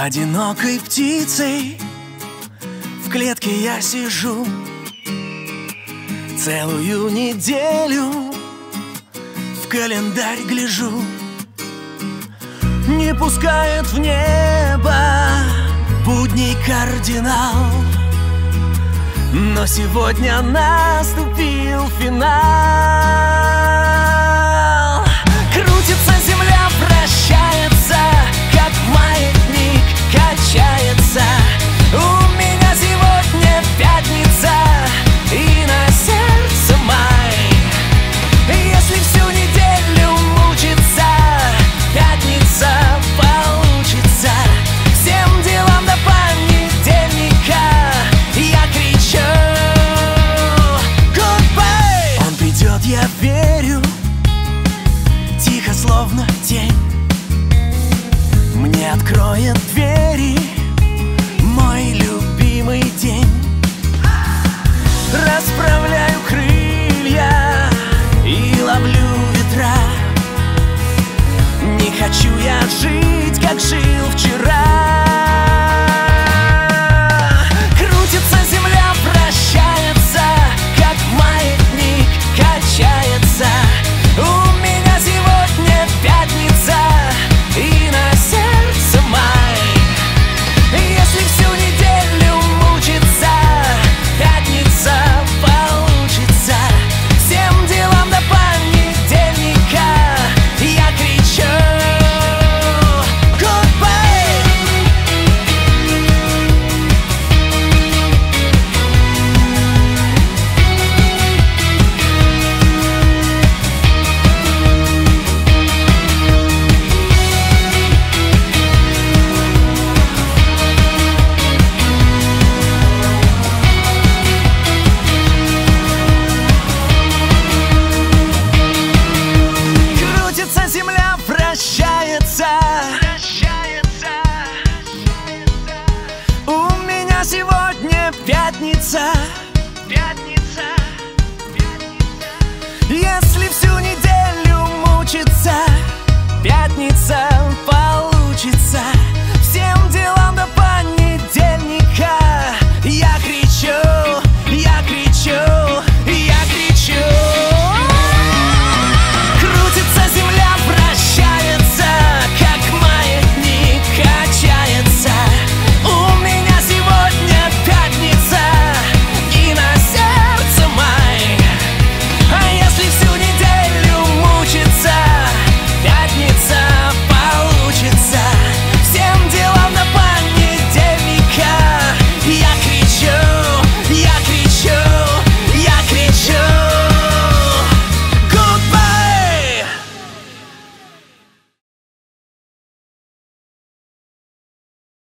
Одинокой птицей в клетке я сижу. Целую неделю в календарь гляжу. Не пускает в небо будний кардинал. Но сегодня наступил финал. закроет пятница. Пятница. Пятница Если всю неделю мучиться Пятница